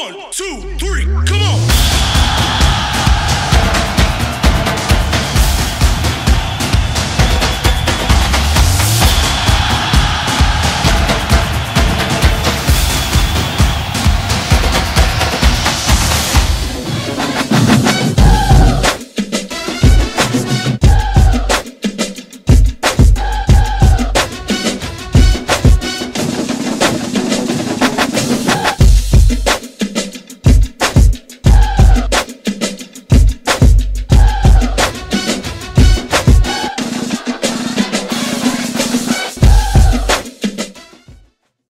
One, two, three.